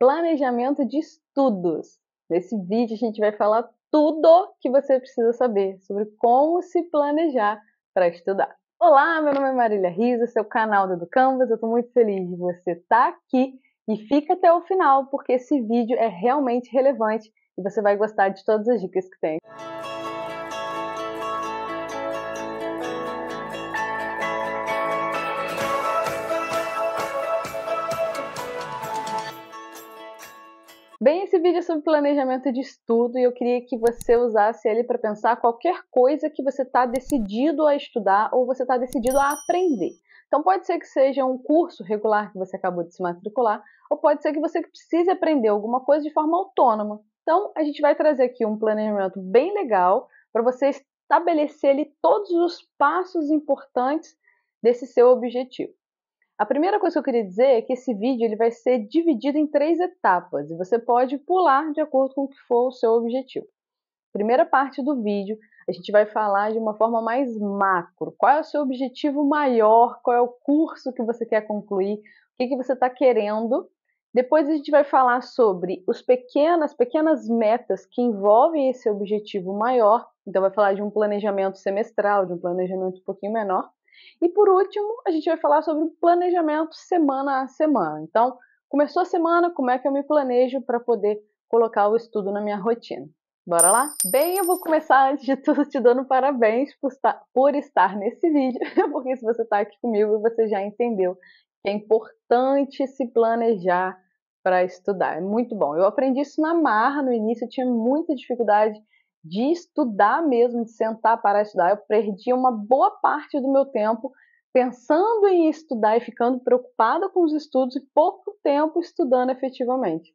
planejamento de estudos. Nesse vídeo a gente vai falar tudo que você precisa saber sobre como se planejar para estudar. Olá, meu nome é Marília Risa, seu canal do Canvas. Eu estou muito feliz de você estar tá aqui e fica até o final porque esse vídeo é realmente relevante e você vai gostar de todas as dicas que tem. Bem, esse vídeo é sobre planejamento de estudo e eu queria que você usasse ele para pensar qualquer coisa que você está decidido a estudar ou você está decidido a aprender. Então pode ser que seja um curso regular que você acabou de se matricular, ou pode ser que você precise aprender alguma coisa de forma autônoma. Então a gente vai trazer aqui um planejamento bem legal para você estabelecer ali todos os passos importantes desse seu objetivo. A primeira coisa que eu queria dizer é que esse vídeo ele vai ser dividido em três etapas e você pode pular de acordo com o que for o seu objetivo. Primeira parte do vídeo, a gente vai falar de uma forma mais macro. Qual é o seu objetivo maior? Qual é o curso que você quer concluir? O que, que você está querendo? Depois a gente vai falar sobre os pequenas, pequenas metas que envolvem esse objetivo maior. Então vai falar de um planejamento semestral, de um planejamento um pouquinho menor. E por último, a gente vai falar sobre planejamento semana a semana. Então, começou a semana, como é que eu me planejo para poder colocar o estudo na minha rotina? Bora lá? Bem, eu vou começar antes de tudo te dando parabéns por estar, por estar nesse vídeo, porque se você está aqui comigo, você já entendeu que é importante se planejar para estudar. É muito bom. Eu aprendi isso na marra no início, eu tinha muita dificuldade de estudar mesmo, de sentar para estudar. Eu perdi uma boa parte do meu tempo pensando em estudar e ficando preocupada com os estudos e pouco tempo estudando efetivamente.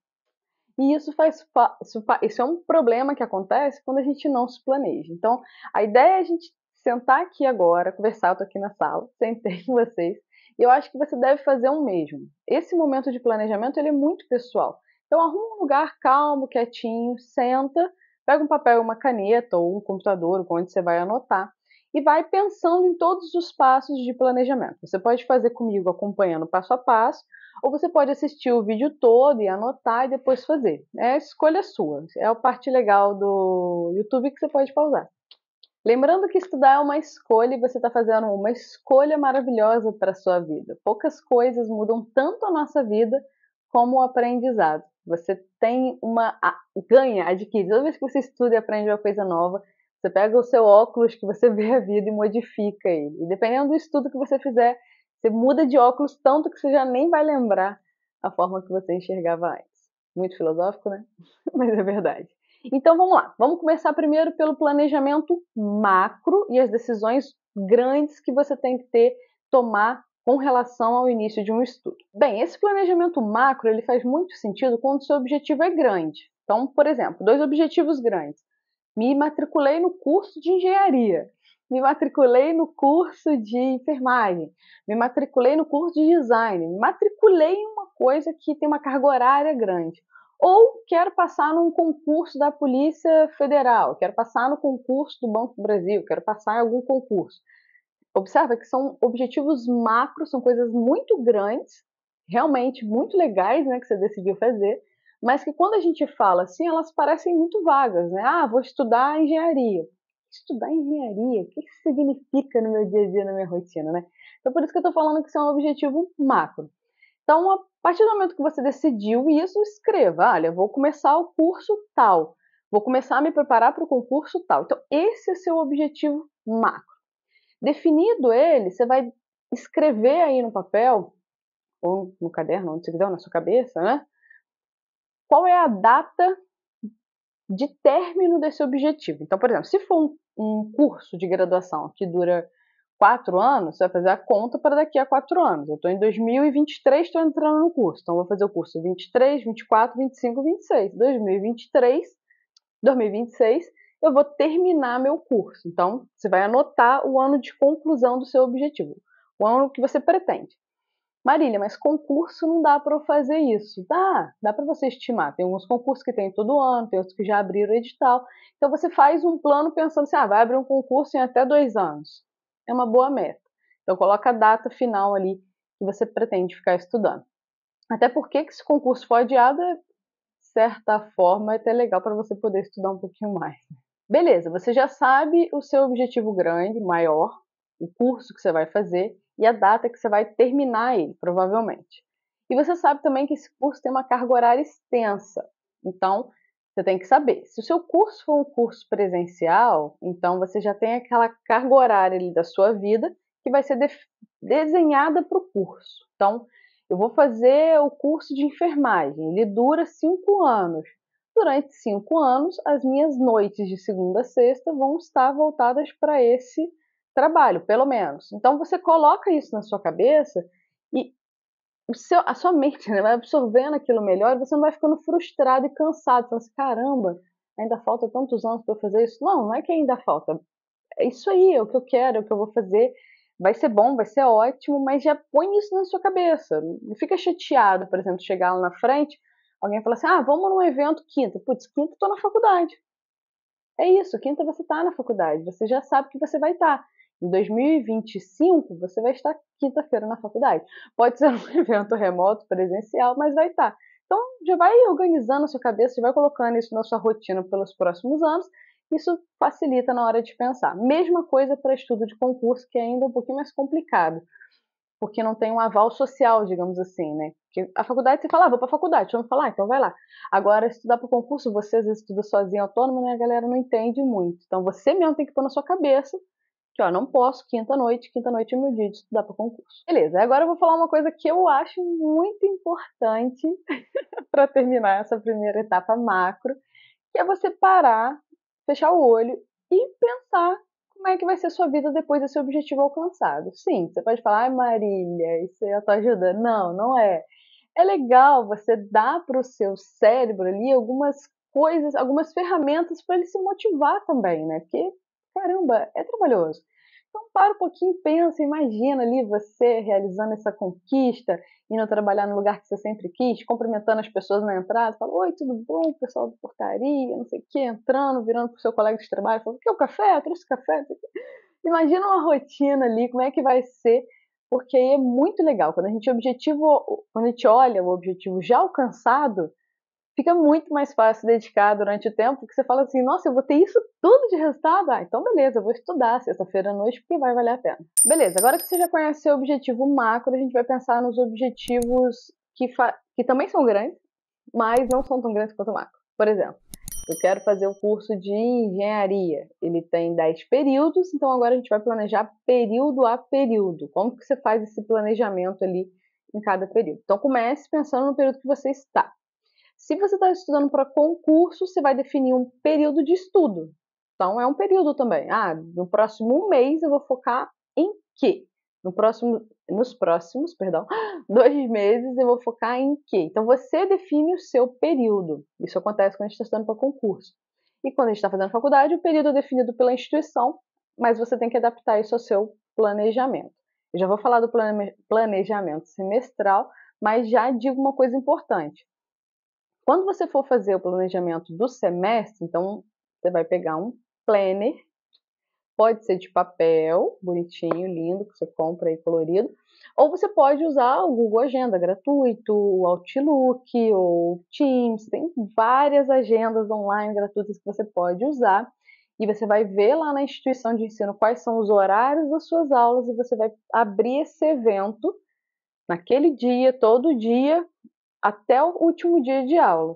E isso faz isso, isso é um problema que acontece quando a gente não se planeja. Então, a ideia é a gente sentar aqui agora, conversar, eu tô aqui na sala, sentei com vocês, e eu acho que você deve fazer o mesmo. Esse momento de planejamento ele é muito pessoal. Então arruma um lugar calmo, quietinho, senta Pega um papel, uma caneta ou um computador onde você vai anotar e vai pensando em todos os passos de planejamento. Você pode fazer comigo acompanhando passo a passo, ou você pode assistir o vídeo todo e anotar e depois fazer. É a escolha sua. É a parte legal do YouTube que você pode pausar. Lembrando que estudar é uma escolha e você está fazendo uma escolha maravilhosa para a sua vida. Poucas coisas mudam tanto a nossa vida como o aprendizado. Você tem uma ganha, adquire. Toda vez que você estuda e aprende uma coisa nova, você pega o seu óculos que você vê a vida e modifica ele. E dependendo do estudo que você fizer, você muda de óculos tanto que você já nem vai lembrar a forma que você enxergava antes. Muito filosófico, né? Mas é verdade. Então vamos lá. Vamos começar primeiro pelo planejamento macro e as decisões grandes que você tem que ter, tomar com relação ao início de um estudo. Bem, esse planejamento macro ele faz muito sentido quando seu objetivo é grande. Então, por exemplo, dois objetivos grandes. Me matriculei no curso de engenharia, me matriculei no curso de enfermagem, me matriculei no curso de design, me matriculei em uma coisa que tem uma carga horária grande. Ou quero passar num concurso da Polícia Federal, quero passar no concurso do Banco do Brasil, quero passar em algum concurso observa que são objetivos macros, são coisas muito grandes, realmente muito legais, né, que você decidiu fazer, mas que quando a gente fala assim, elas parecem muito vagas, né? Ah, vou estudar engenharia. Estudar engenharia, o que isso significa no meu dia a dia, na minha rotina, né? Então, por isso que eu estou falando que isso é um objetivo macro. Então, a partir do momento que você decidiu isso, escreva: olha, vou começar o curso tal, vou começar a me preparar para o concurso tal. Então, esse é seu objetivo macro. Definido ele, você vai escrever aí no papel, ou no caderno, onde você quiser, ou na sua cabeça, né? Qual é a data de término desse objetivo. Então, por exemplo, se for um, um curso de graduação que dura quatro anos, você vai fazer a conta para daqui a quatro anos. Eu estou em 2023, estou entrando no curso. Então, vou fazer o curso 23, 24, 25, 26. 2023, 2026 eu vou terminar meu curso. Então, você vai anotar o ano de conclusão do seu objetivo, o ano que você pretende. Marília, mas concurso não dá para eu fazer isso. Dá, dá para você estimar. Tem alguns concursos que tem todo ano, tem outros que já abriram edital. Então você faz um plano pensando assim, ah, vai abrir um concurso em até dois anos. É uma boa meta. Então coloca a data final ali que você pretende ficar estudando. Até porque que se o concurso for adiado, é, de certa forma, é até legal para você poder estudar um pouquinho mais. Beleza, você já sabe o seu objetivo grande, maior, o curso que você vai fazer e a data que você vai terminar ele, provavelmente. E você sabe também que esse curso tem uma carga horária extensa. Então, você tem que saber. Se o seu curso for um curso presencial, então você já tem aquela carga horária ali da sua vida que vai ser de desenhada para o curso. Então, eu vou fazer o curso de enfermagem. Ele dura cinco anos. Durante cinco anos, as minhas noites de segunda a sexta vão estar voltadas para esse trabalho, pelo menos. Então, você coloca isso na sua cabeça e seu, a sua mente né, vai absorvendo aquilo melhor e você não vai ficando frustrado e cansado, falando assim, caramba, ainda falta tantos anos para eu fazer isso. Não, não é que ainda falta. É isso aí, é o que eu quero, é o que eu vou fazer. Vai ser bom, vai ser ótimo, mas já põe isso na sua cabeça. Não fica chateado, por exemplo, chegar lá na frente, alguém fala assim, ah, vamos num evento quinta. Putz, quinta eu tô na faculdade. É isso, quinta você tá na faculdade, você já sabe que você vai estar. Tá. Em 2025, você vai estar quinta-feira na faculdade. Pode ser um evento remoto, presencial, mas vai estar. Então, já vai organizando a sua cabeça, já vai colocando isso na sua rotina pelos próximos anos. Isso facilita na hora de pensar. Mesma coisa para estudo de concurso, que é ainda um pouquinho mais complicado, porque não tem um aval social, digamos assim, né? Porque a faculdade você fala, ah, vou para a faculdade, vamos falar, então vai lá. Agora, estudar para o concurso, você às vezes estuda sozinho, autônomo, né? A galera não entende muito. Então, você mesmo tem que pôr na sua cabeça que ó, não posso, quinta-noite, quinta-noite é meu dia de estudar para concurso. Beleza, agora eu vou falar uma coisa que eu acho muito importante para terminar essa primeira etapa macro, que é você parar, fechar o olho e pensar como é que vai ser sua vida depois desse objetivo alcançado. Sim, você pode falar, ai Marília, isso eu tô ajudando. Não, não é. É legal você dar para o seu cérebro ali algumas coisas, algumas ferramentas para ele se motivar também, né? Porque caramba, é trabalhoso. Então para um pouquinho pensa, imagina ali você realizando essa conquista, indo trabalhar no lugar que você sempre quis, cumprimentando as pessoas na entrada, fala, oi, tudo bom, pessoal da portaria, não sei o que, entrando, virando pro seu colega de trabalho, falando, quer o café? Eu trouxe café. Imagina uma rotina ali, como é que vai ser, porque aí é muito legal. Quando a gente objetivo, quando a gente olha o objetivo já alcançado, fica muito mais fácil dedicar durante o tempo, porque você fala assim, nossa, eu vou ter isso tudo de resultado? Ah, então beleza, eu vou estudar sexta-feira à noite porque vai valer a pena. Beleza, agora que você já conhece o objetivo macro, a gente vai pensar nos objetivos que, que também são grandes, mas não são tão grandes quanto o macro. Por exemplo, eu quero fazer o curso de engenharia. Ele tem 10 períodos, então agora a gente vai planejar período a período. Como que você faz esse planejamento ali em cada período? Então comece pensando no período que você está. Se você está estudando para concurso, você vai definir um período de estudo. Então, é um período também. Ah, no próximo mês eu vou focar em quê? No próximo, nos próximos, perdão, dois meses eu vou focar em quê? Então, você define o seu período. Isso acontece quando a gente está estudando para concurso. E quando a gente está fazendo faculdade, o período é definido pela instituição, mas você tem que adaptar isso ao seu planejamento. Eu já vou falar do planejamento semestral, mas já digo uma coisa importante. Quando você for fazer o planejamento do semestre, então você vai pegar um planner, pode ser de papel, bonitinho, lindo, que você compra aí colorido, ou você pode usar o Google Agenda gratuito, o Outlook ou Teams, tem várias agendas online gratuitas que você pode usar. E você vai ver lá na instituição de ensino quais são os horários das suas aulas e você vai abrir esse evento naquele dia, todo dia, até o último dia de aula.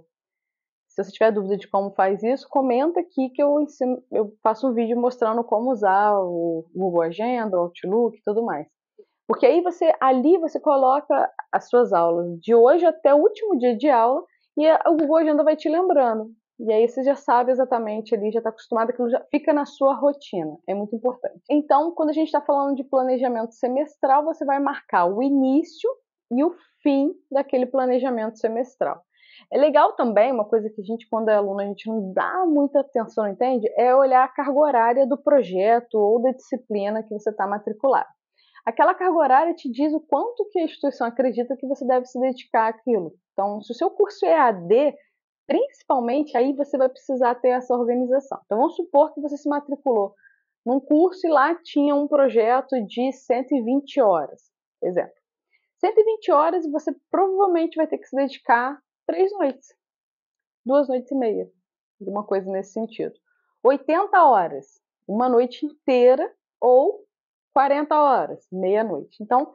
Se você tiver dúvida de como faz isso, comenta aqui que eu ensino, eu faço um vídeo mostrando como usar o Google Agenda, o Outlook e tudo mais. Porque aí você ali você coloca as suas aulas de hoje até o último dia de aula e o Google Agenda vai te lembrando. E aí você já sabe exatamente ali, já está acostumado, aquilo já fica na sua rotina. É muito importante. Então, quando a gente está falando de planejamento semestral, você vai marcar o início e o fim daquele planejamento semestral. É legal também, uma coisa que a gente, quando é aluno, a gente não dá muita atenção, entende? É olhar a carga horária do projeto ou da disciplina que você está matriculado. Aquela carga horária te diz o quanto que a instituição acredita que você deve se dedicar àquilo. Então, se o seu curso é AD, principalmente aí você vai precisar ter essa organização. Então, vamos supor que você se matriculou num curso e lá tinha um projeto de 120 horas, exemplo. 120 horas você provavelmente vai ter que se dedicar três noites, duas noites e meia, alguma coisa nesse sentido. 80 horas, uma noite inteira ou 40 horas, meia-noite. Então,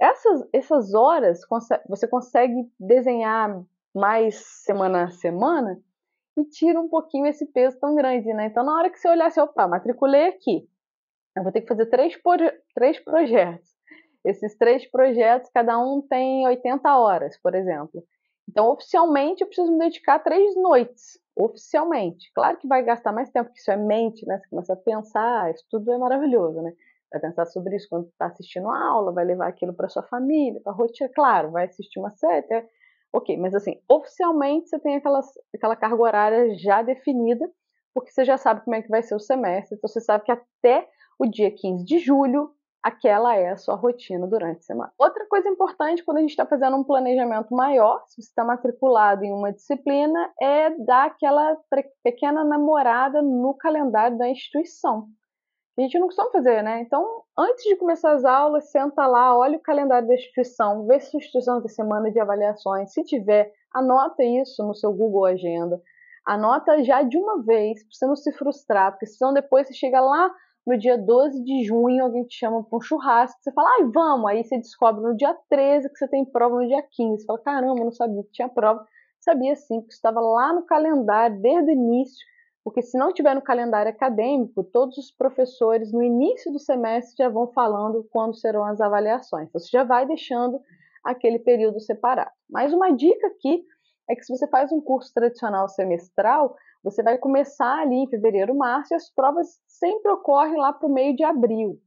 essas, essas horas você consegue desenhar mais semana a semana e tira um pouquinho esse peso tão grande, né? Então, na hora que você olhar assim, opa, matriculei aqui, eu vou ter que fazer três, três projetos. Esses três projetos, cada um tem 80 horas, por exemplo. Então, oficialmente, eu preciso me dedicar três noites, oficialmente. Claro que vai gastar mais tempo, porque isso é mente, né? Você começa a pensar, isso tudo é maravilhoso, né? Vai pensar sobre isso quando está assistindo a aula, vai levar aquilo para sua família, para a rotina, claro, vai assistir uma série, ok, mas assim, oficialmente você tem aquela, aquela carga horária já definida, porque você já sabe como é que vai ser o semestre, então você sabe que até o dia 15 de julho aquela é a sua rotina durante a semana. Outra coisa importante quando a gente está fazendo um planejamento maior, se você está matriculado em uma disciplina, é dar aquela pequena namorada no calendário da instituição. A gente não costuma fazer, né? Então, antes de começar as aulas, senta lá, olha o calendário da instituição, vê se a instituição tem semana de avaliações. Se tiver, anota isso no seu Google Agenda. Anota já de uma vez, para você não se frustrar, porque senão depois você chega lá no dia 12 de junho, alguém te chama para um churrasco, você fala, ai, vamos, aí você descobre no dia 13 que você tem prova no dia 15. Você fala, caramba, não sabia que tinha prova. Sabia sim, que estava lá no calendário desde o início porque se não tiver no calendário acadêmico, todos os professores no início do semestre já vão falando quando serão as avaliações. Então, você já vai deixando aquele período separado. Mais uma dica aqui é que se você faz um curso tradicional semestral, você vai começar ali em fevereiro, março, e as provas sempre ocorrem lá para o meio de abril,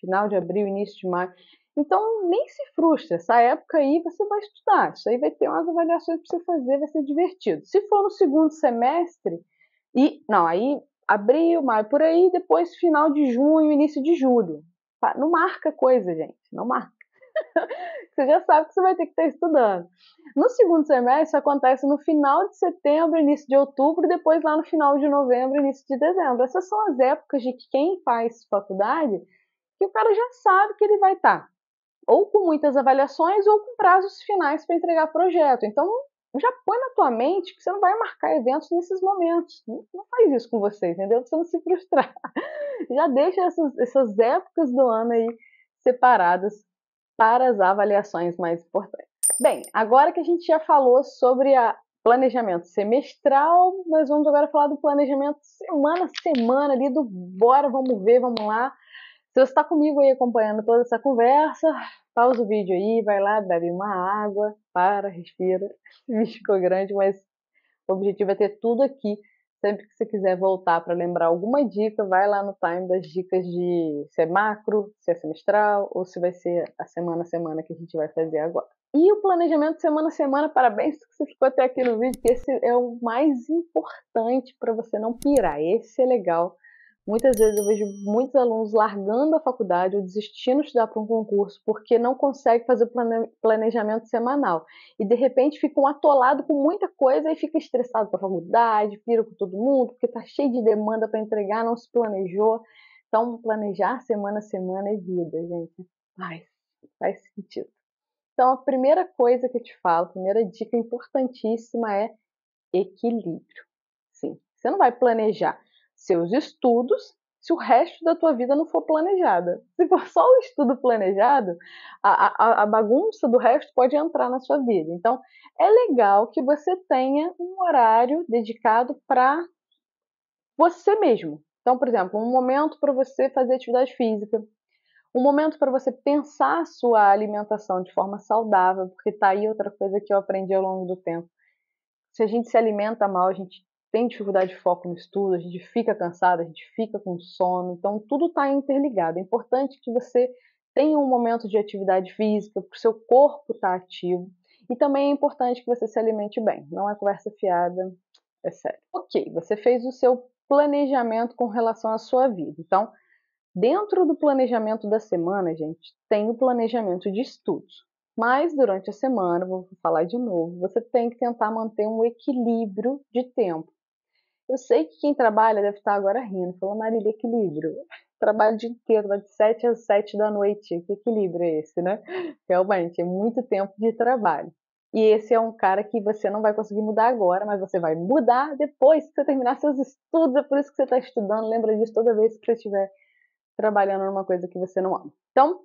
final de abril, início de maio. Então, nem se frustre, essa época aí você vai estudar, isso aí vai ter umas avaliações para você fazer, vai ser divertido. Se for no segundo semestre, e, não, aí abril, maio, por aí, depois final de junho, início de julho. Não marca coisa, gente, não marca. você já sabe que você vai ter que estar estudando. No segundo semestre, isso acontece no final de setembro, início de outubro, e depois lá no final de novembro, início de dezembro. Essas são as épocas de quem faz faculdade que o cara já sabe que ele vai estar ou com muitas avaliações ou com prazos finais para entregar projeto. Então, já põe na tua mente que você não vai marcar eventos nesses momentos. Não, faz isso com você, entendeu? Pra você não se frustrar. Já deixa essas, essas épocas do ano aí separadas para as avaliações mais importantes. Bem, agora que a gente já falou sobre a planejamento semestral, nós vamos agora falar do planejamento semana a semana ali do bora, vamos ver, vamos lá. Se você está comigo aí acompanhando toda essa conversa, pausa o vídeo aí, vai lá, bebe uma água, para, respira. O vídeo ficou grande, mas o objetivo é ter tudo aqui. Sempre que você quiser voltar para lembrar alguma dica, vai lá no time das dicas de se é macro, se é semestral ou se vai ser a semana a semana que a gente vai fazer agora. E o planejamento semana a semana, parabéns que você ficou até aqui no vídeo, que esse é o mais importante para você não pirar. Esse é legal Muitas vezes eu vejo muitos alunos largando a faculdade ou desistindo de estudar para um concurso porque não consegue fazer o planejamento semanal. E de repente ficam atolados com muita coisa e fica estressado com a faculdade, pira com todo mundo, porque está cheio de demanda para entregar, não se planejou. Então, planejar semana a semana é vida, gente. Faz, faz sentido. Então, a primeira coisa que eu te falo, a primeira dica importantíssima é equilíbrio. Sim, você não vai planejar seus estudos se o resto da tua vida não for planejada. Se for só o estudo planejado, a, a, a, bagunça do resto pode entrar na sua vida. Então, é legal que você tenha um horário dedicado para você mesmo. Então, por exemplo, um momento para você fazer atividade física, um momento para você pensar a sua alimentação de forma saudável, porque tá aí outra coisa que eu aprendi ao longo do tempo. Se a gente se alimenta mal, a gente tem dificuldade de foco no estudo, a gente fica cansado, a gente fica com sono, então tudo está interligado. É importante que você tenha um momento de atividade física, porque o seu corpo está ativo. E também é importante que você se alimente bem. Não é conversa fiada, é sério. Ok, você fez o seu planejamento com relação à sua vida. Então, dentro do planejamento da semana, gente, tem o planejamento de estudos. Mas durante a semana, vou falar de novo, você tem que tentar manter um equilíbrio de tempo. Eu sei que quem trabalha deve estar agora rindo, falando, Marília, equilíbrio. trabalha o dia inteiro, de 7 às 7 da noite. Que equilíbrio é esse, né? Realmente, é muito tempo de trabalho. E esse é um cara que você não vai conseguir mudar agora, mas você vai mudar depois que você terminar seus estudos. É por isso que você está estudando. Lembra disso toda vez que você estiver trabalhando numa coisa que você não ama. Então,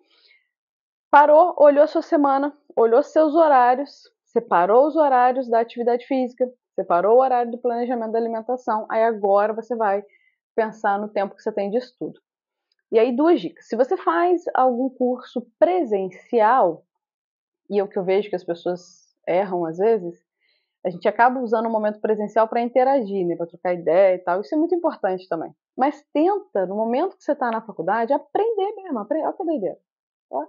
parou, olhou sua semana, olhou seus horários, separou os horários da atividade física, separou o horário do planejamento da alimentação. Aí agora você vai pensar no tempo que você tem de estudo. E aí, duas dicas. Se você faz algum curso presencial, e é o que eu vejo que as pessoas erram às vezes, a gente acaba usando o momento presencial para interagir, né, para trocar ideia e tal. Isso é muito importante também. Mas tenta, no momento que você está na faculdade, aprender mesmo. Aprender. Olha que doideira. Ó.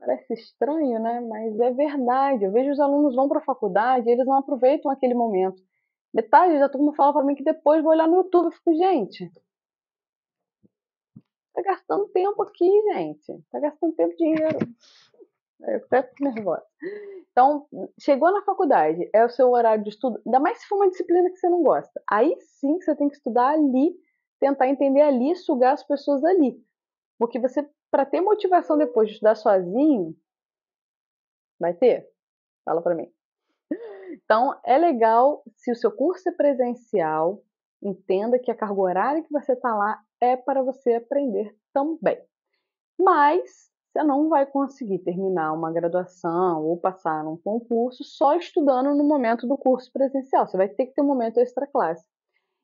Parece estranho, né? Mas é verdade. Eu vejo os alunos vão para a faculdade e eles não aproveitam aquele momento. Metade da turma fala para mim que depois vou olhar no YouTube. Eu fico, gente, tá gastando tempo aqui, gente. Tá gastando tempo e dinheiro. Eu até fico nervosa. Então, chegou na faculdade, é o seu horário de estudo, ainda mais se for uma disciplina que você não gosta. Aí sim você tem que estudar ali, tentar entender ali, sugar as pessoas ali. Porque você, para ter motivação depois de estudar sozinho, vai ter? Fala para mim. Então, é legal se o seu curso é presencial, entenda que a carga horária que você está lá é para você aprender também. Mas você não vai conseguir terminar uma graduação ou passar um concurso só estudando no momento do curso presencial. Você vai ter que ter um momento extra classe.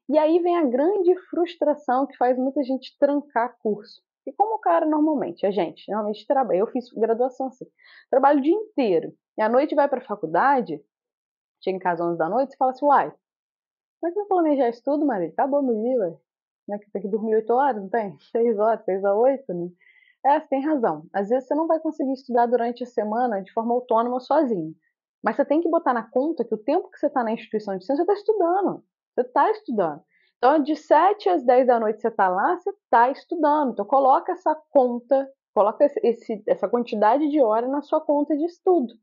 E aí vem a grande frustração que faz muita gente trancar curso. E como o cara normalmente, a gente, normalmente trabalha, eu fiz graduação assim, trabalho o dia inteiro, e à noite vai para a faculdade, chega em casa às 11 da noite e fala assim, uai, como é que eu planejar isso tudo, Maria? Acabou meu dia, ué. Né? Tem que dormir 8 horas, não tem? 6 horas, 6 a 8, né? É, você tem razão. Às vezes você não vai conseguir estudar durante a semana de forma autônoma sozinho. Mas você tem que botar na conta que o tempo que você está na instituição de ensino, você está estudando. Você está estudando. Então, de 7 às 10 da noite você está lá, você está estudando. Então, coloca essa conta, coloca esse, essa quantidade de hora na sua conta de estudo,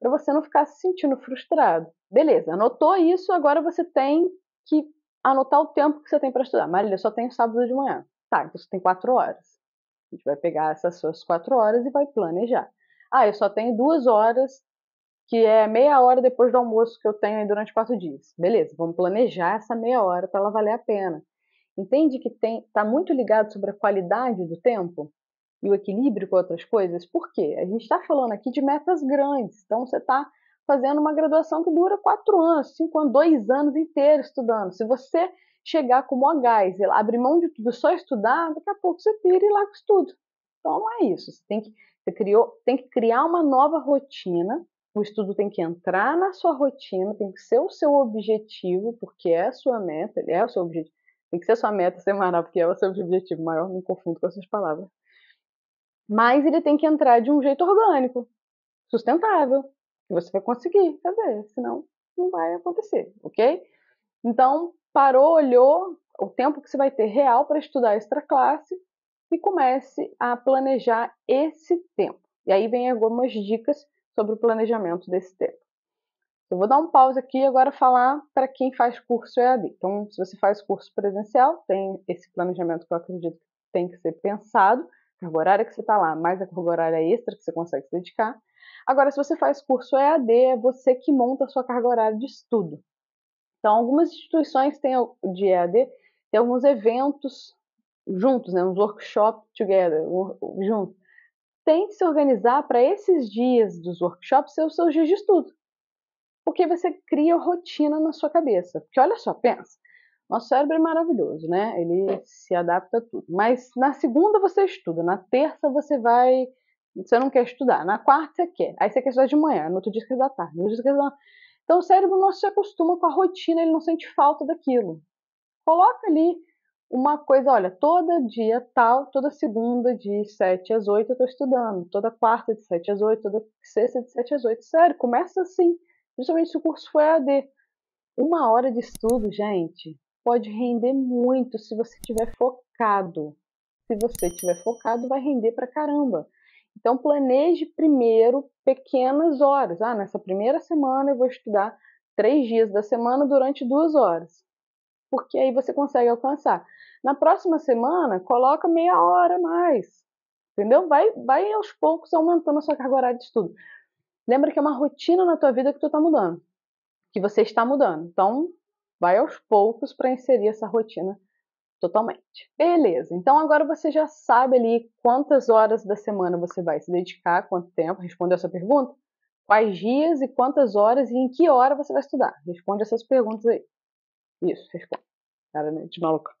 para você não ficar se sentindo frustrado. Beleza, anotou isso, agora você tem que anotar o tempo que você tem para estudar. Marília, eu só tenho sábado de manhã. Tá, então você tem 4 horas. A gente vai pegar essas suas quatro horas e vai planejar. Ah, eu só tenho duas horas, que é meia hora depois do almoço que eu tenho durante quatro dias. Beleza, vamos planejar essa meia hora para ela valer a pena. Entende que está muito ligado sobre a qualidade do tempo e o equilíbrio com outras coisas? Por quê? A gente está falando aqui de metas grandes. Então, você está fazendo uma graduação que dura quatro anos, cinco anos, dois anos inteiros estudando. Se você chegar como a gás, abrir mão de tudo, só estudar, daqui a pouco você pira e larga o estudo. Então não é isso. Você tem que, você criou, tem que criar uma nova rotina. O estudo tem que entrar na sua rotina, tem que ser o seu objetivo, porque é a sua meta, ele é o seu objetivo. Tem que ser a sua meta semanal, porque é o seu objetivo maior, não confundo com essas palavras. Mas ele tem que entrar de um jeito orgânico, sustentável, que você vai conseguir fazer, senão não vai acontecer, ok? Então, parou, olhou o tempo que você vai ter real para estudar extra classe e comece a planejar esse tempo. E aí vem algumas dicas sobre o planejamento desse tempo. Eu vou dar um pause aqui e agora falar para quem faz curso EAD. Então, se você faz curso presencial, tem esse planejamento que eu acredito que tem que ser pensado, carga horária que você está lá, mais a carga horária extra que você consegue se dedicar. Agora, se você faz curso EAD, é você que monta a sua carga horária de estudo. Então, algumas instituições têm, de EAD têm alguns eventos juntos, né, uns workshops together, juntos. Tente se organizar para esses dias dos workshops ser os seus dias de estudo. Porque você cria rotina na sua cabeça. Porque olha só, pensa. Nosso cérebro é maravilhoso, né? Ele se adapta a tudo. Mas na segunda você estuda, na terça você vai. Você não quer estudar, na quarta você quer. Aí você quer estudar de manhã, no outro dia você quer estudar tarde, no outro dia você quer estudar. Então o cérebro nosso se acostuma com a rotina, ele não sente falta daquilo. Coloca ali uma coisa, olha, todo dia tal, toda segunda de 7 às 8 eu estou estudando, toda quarta de 7 às 8, toda sexta de 7 às 8. Sério, começa assim, principalmente se o curso for AD. Uma hora de estudo, gente, pode render muito se você estiver focado. Se você estiver focado, vai render pra caramba. Então, planeje primeiro pequenas horas. Ah, nessa primeira semana eu vou estudar três dias da semana durante duas horas. Porque aí você consegue alcançar. Na próxima semana, coloca meia hora mais. Entendeu? Vai, vai aos poucos aumentando a sua carga horária de estudo. Lembra que é uma rotina na tua vida que tu está mudando, que você está mudando. Então, vai aos poucos para inserir essa rotina totalmente. Beleza. Então agora você já sabe ali quantas horas da semana você vai se dedicar, quanto tempo, respondeu essa pergunta? Quais dias e quantas horas e em que hora você vai estudar? Responde essas perguntas aí. Isso, responde. Cara, né, de maluco.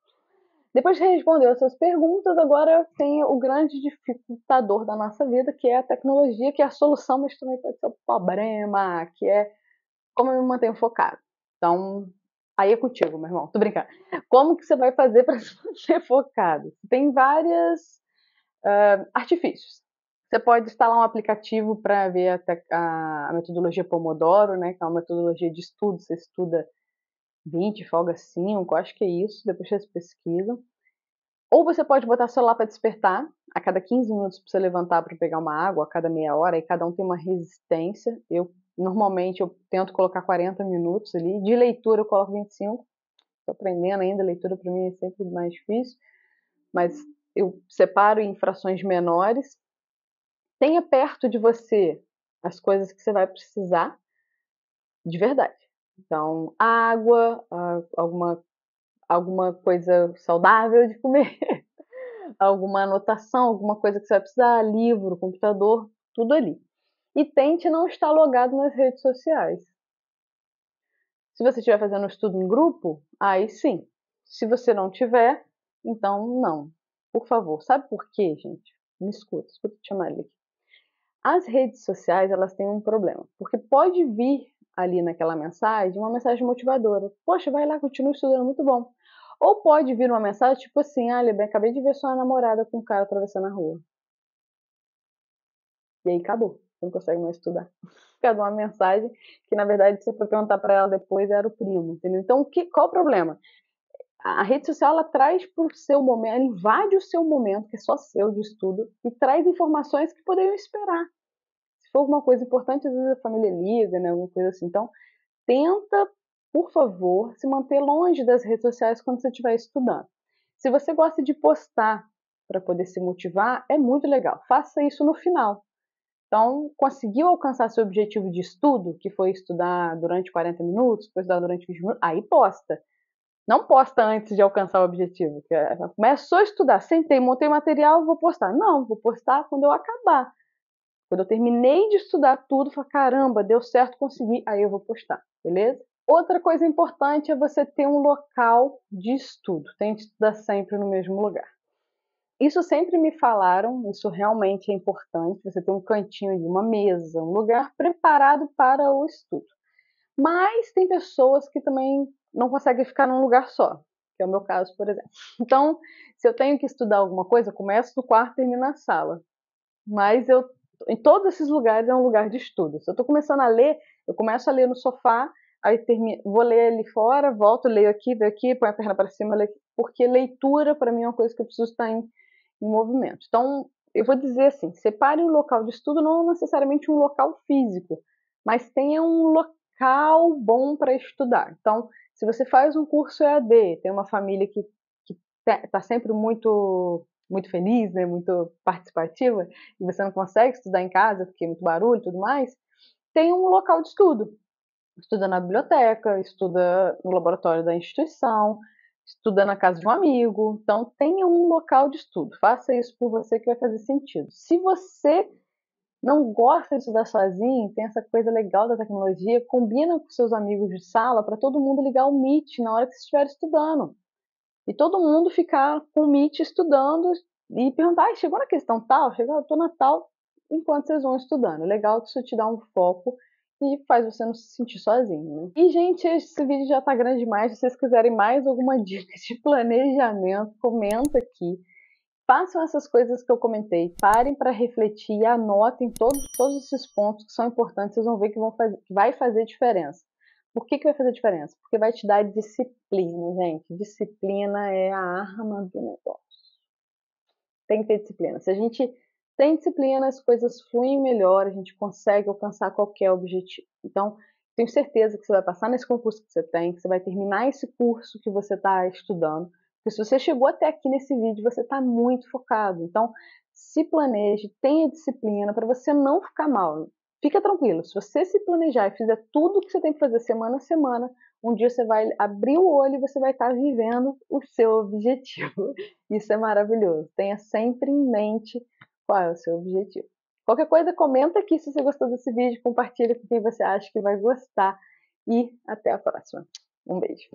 Depois de responder essas perguntas, agora tem o grande dificultador da nossa vida, que é a tecnologia, que é a solução, mas também pode ser o problema, que é como eu me mantenho focado. Então, aí é contigo, meu irmão. Tô brincando. Como que você vai fazer para se manter focado? Tem vários uh, artifícios. Você pode instalar um aplicativo para ver a, a, a, metodologia Pomodoro, né, que é uma metodologia de estudo. Você estuda 20, folga 5, acho que é isso, depois vocês pesquisam. Ou você pode botar o celular para despertar a cada 15 minutos para você levantar para pegar uma água, a cada meia hora, e cada um tem uma resistência. Eu normalmente eu tento colocar 40 minutos ali. De leitura eu coloco 25. Estou aprendendo ainda, leitura para mim é sempre mais difícil, mas eu separo em frações menores. Tenha perto de você as coisas que você vai precisar de verdade. Então, água, ah, alguma, alguma coisa saudável de comer, alguma anotação, alguma coisa que você vai precisar, livro, computador, tudo ali. E tente não estar logado nas redes sociais. Se você estiver fazendo estudo em grupo, aí sim. Se você não tiver, então não. Por favor. Sabe por quê, gente? Me escuta, escuta ele aqui. As redes sociais, elas têm um problema. Porque pode vir ali naquela mensagem uma mensagem motivadora. Poxa, vai lá, continua estudando, muito bom. Ou pode vir uma mensagem tipo assim, ah, bem, acabei de ver sua namorada com um cara atravessando a rua. E aí acabou. Você não consegue mais estudar. Cada uma mensagem que, na verdade, você foi perguntar para ela depois, era o primo, entendeu? Então, que, qual o problema? A rede social, ela traz para o seu momento, ela invade o seu momento, que é só seu de estudo, e traz informações que poderiam esperar se for alguma coisa importante, às vezes a família liga, né? Alguma coisa assim. Então, tenta, por favor, se manter longe das redes sociais quando você estiver estudando. Se você gosta de postar para poder se motivar, é muito legal. Faça isso no final. Então, conseguiu alcançar seu objetivo de estudo, que foi estudar durante 40 minutos, foi estudar durante 20 minutos, aí posta. Não posta antes de alcançar o objetivo. Começou a estudar, sentei, montei material, vou postar. Não, vou postar quando eu acabar. Quando eu terminei de estudar tudo, falei, caramba, deu certo, consegui, aí eu vou postar, beleza? Outra coisa importante é você ter um local de estudo. Tente estudar sempre no mesmo lugar. Isso sempre me falaram, isso realmente é importante, você ter um cantinho de uma mesa, um lugar preparado para o estudo. Mas tem pessoas que também não conseguem ficar num lugar só, que é o meu caso, por exemplo. Então, se eu tenho que estudar alguma coisa, começo no quarto e termino na sala. Mas eu em todos esses lugares é um lugar de estudo. Se eu estou começando a ler, eu começo a ler no sofá, aí termino, vou ler ali fora, volto, leio aqui, vejo aqui, põe a perna para cima, leio aqui, porque leitura para mim é uma coisa que eu preciso estar em, em movimento. Então, eu vou dizer assim, separe um local de estudo, não necessariamente um local físico, mas tenha um local bom para estudar. Então, se você faz um curso EAD, tem uma família que está sempre muito muito feliz, né, muito participativa, e você não consegue estudar em casa porque é muito barulho e tudo mais, tem um local de estudo. Estuda na biblioteca, estuda no laboratório da instituição, estuda na casa de um amigo. Então, tenha um local de estudo. Faça isso por você que vai fazer sentido. Se você não gosta de estudar sozinho, tem essa coisa legal da tecnologia, combina com seus amigos de sala para todo mundo ligar o Meet na hora que você estiver estudando e todo mundo ficar com o Meet estudando e perguntar, ah, chegou na questão tal? Chegou, eu tô na tal, enquanto vocês vão estudando. Legal que isso te dá um foco e faz você não se sentir sozinho, né? E, gente, esse vídeo já tá grande demais. Se vocês quiserem mais alguma dica de planejamento, comenta aqui. Façam essas coisas que eu comentei. Parem para refletir e anotem todos, todos esses pontos que são importantes. Vocês vão ver que, vão fazer, que vai fazer diferença. Por que, que vai fazer diferença? Porque vai te dar disciplina, gente. Disciplina é a arma do negócio. Tem que ter disciplina. Se a gente tem disciplina, as coisas fluem melhor, a gente consegue alcançar qualquer objetivo. Então, tenho certeza que você vai passar nesse concurso que você tem, que você vai terminar esse curso que você está estudando, Porque se você chegou até aqui nesse vídeo, você está muito focado. Então, se planeje, tenha disciplina para você não ficar mal. Fica tranquilo, se você se planejar e fizer tudo o que você tem que fazer semana a semana, um dia você vai abrir o olho e você vai estar vivendo o seu objetivo. Isso é maravilhoso. Tenha sempre em mente qual é o seu objetivo. Qualquer coisa, comenta aqui se você gostou desse vídeo, compartilha com quem você acha que vai gostar e até a próxima. Um beijo.